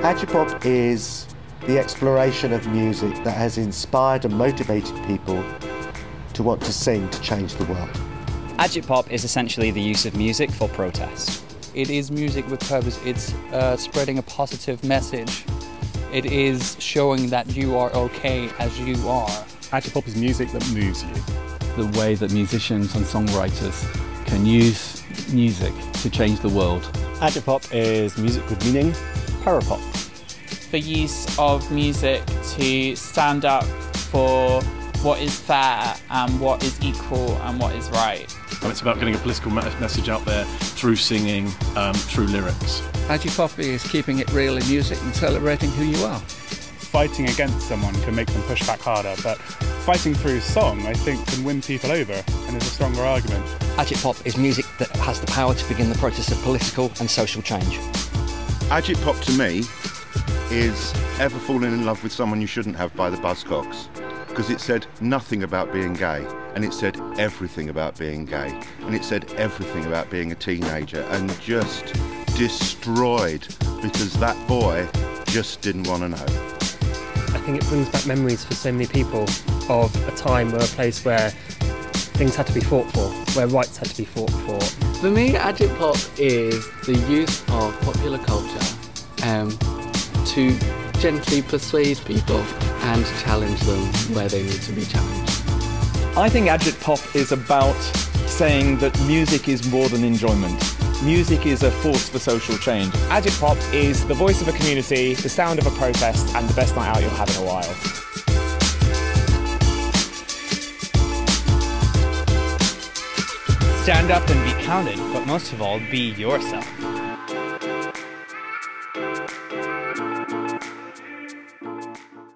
Agitpop is the exploration of music that has inspired and motivated people to want to sing to change the world. Agitpop is essentially the use of music for protest. It is music with purpose. It's uh, spreading a positive message. It is showing that you are okay as you are. Agitpop is music that moves you. The way that musicians and songwriters can use music to change the world. Agitpop is music with meaning, Parapop. The use of music to stand up for what is fair and what is equal and what is right. And it's about getting a political message out there through singing, um, through lyrics. Agitpop is keeping it real in music and celebrating who you are. Fighting against someone can make them push back harder, but fighting through song, I think, can win people over and is a stronger argument. Agitpop is music that has the power to begin the process of political and social change. Agitpop to me is Ever Falling in Love with Someone You Shouldn't Have by the Buzzcocks because it said nothing about being gay and it said everything about being gay and it said everything about being a teenager and just destroyed because that boy just didn't want to know. I think it brings back memories for so many people of a time or a place where things had to be fought for, where rights had to be fought for. For me, Agitpop is the use of popular culture um, to gently persuade people and challenge them where they need to be challenged. I think Agitpop is about saying that music is more than enjoyment. Music is a force for social change. Agitpop is the voice of a community, the sound of a protest, and the best night out you'll have in a while. Stand up and be counted, but most of all, be yourself.